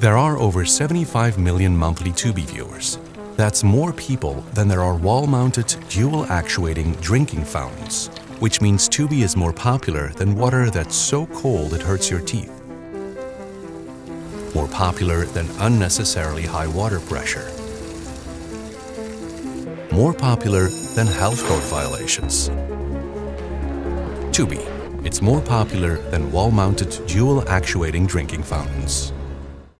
There are over 75 million monthly Tubi viewers. That's more people than there are wall-mounted dual actuating drinking fountains, which means Tubi is more popular than water that's so cold it hurts your teeth. More popular than unnecessarily high water pressure. More popular than health code violations. Tubi, it's more popular than wall-mounted dual actuating drinking fountains.